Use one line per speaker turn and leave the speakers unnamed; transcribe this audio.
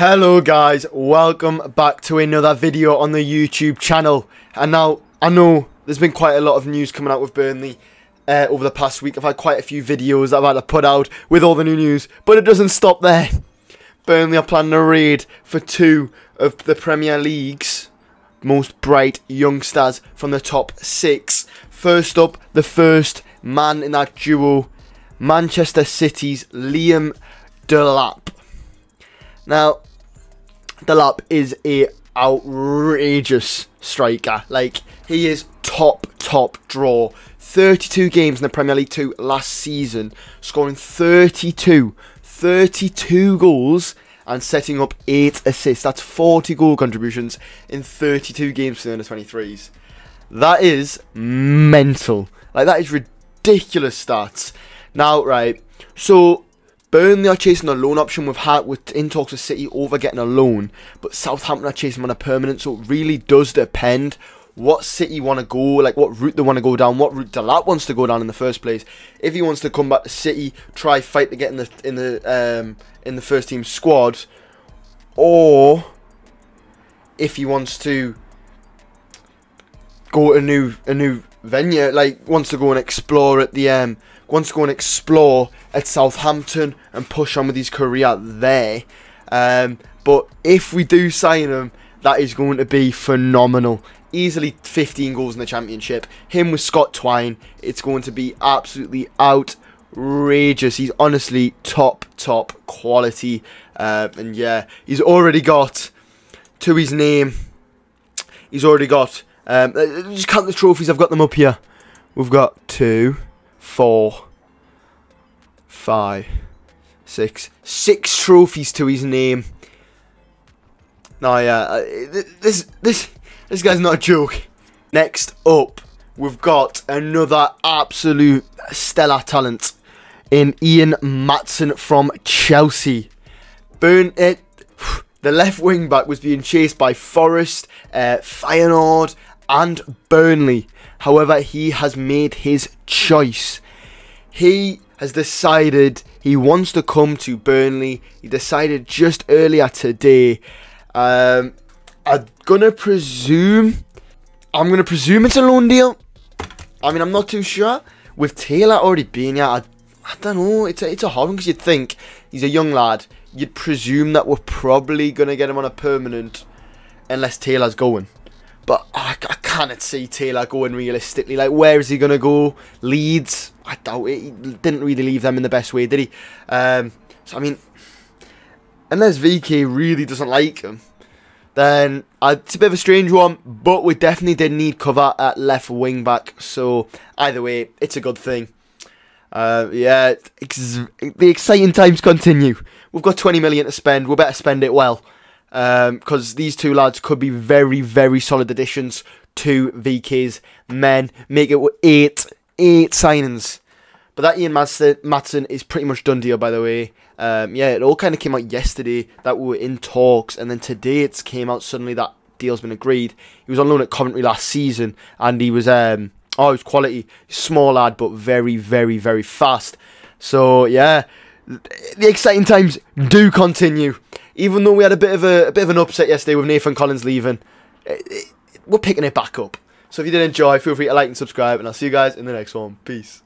Hello guys, welcome back to another video on the YouTube channel. And now, I know there's been quite a lot of news coming out with Burnley uh, over the past week. I've had quite a few videos I've had to put out with all the new news, but it doesn't stop there. Burnley are planning a raid for two of the Premier League's most bright youngsters from the top six. First up, the first man in that duo, Manchester City's Liam Delap. Now, Delap is a outrageous striker. Like he is top top draw. 32 games in the Premier League 2 last season, scoring 32 32 goals and setting up 8 assists. That's 40 goal contributions in 32 games for the under 23s. That is mental. Like that is ridiculous stats. Now, right. So Burnley are chasing a loan option with Hart with in talks with City over getting a loan, but Southampton are chasing on a permanent. So it really does depend what City want to go, like what route they want to go down, what route Delap wants to go down in the first place. If he wants to come back to City, try fight to get in the in the um, in the first team squad, or if he wants to go to a new a new venue, like wants to go and explore at the um wants to go and explore at Southampton and push on with his career there. Um, but if we do sign him, that is going to be phenomenal. Easily 15 goals in the championship. Him with Scott Twine, it's going to be absolutely outrageous. He's honestly top, top quality. Uh, and yeah, he's already got to his name. He's already got. Um, just count the trophies. I've got them up here. We've got two, four, five, six, six trophies to his name. No, yeah, uh, this this this guy's not a joke. Next up, we've got another absolute stellar talent in Ian Maatsen from Chelsea. Burn it. The left wing back was being chased by Forest, uh, Feyenoord, and Burnley. However, he has made his choice. He has decided he wants to come to Burnley. He decided just earlier today. Um, I'm gonna presume. I'm gonna presume it's a loan deal. I mean, I'm not too sure. With Taylor already being here, I, I don't know. It's a, it's a hard one because you'd think he's a young lad. You'd presume that we're probably gonna get him on a permanent, unless Taylor's going. But I, I cannot see Taylor going realistically. Like, where is he going to go? Leeds? I doubt it. He didn't really leave them in the best way, did he? Um, so, I mean, unless VK really doesn't like him, then uh, it's a bit of a strange one. But we definitely did need cover at left wing back. So, either way, it's a good thing. Uh, yeah, the exciting times continue. We've got 20 million to spend. We better spend it well because um, these two lads could be very, very solid additions to VK's men. Make it eight, eight signings. But that Ian Maatsen is pretty much done deal, by the way. Um, yeah, it all kind of came out yesterday that we were in talks, and then today it came out suddenly that deal's been agreed. He was on loan at Coventry last season, and he was um, oh, he was quality, small lad, but very, very, very fast. So yeah, the exciting times do continue even though we had a bit of a, a bit of an upset yesterday with Nathan Collins leaving, it, it, we're picking it back up. So if you did enjoy, feel free to like and subscribe, and I'll see you guys in the next one. Peace.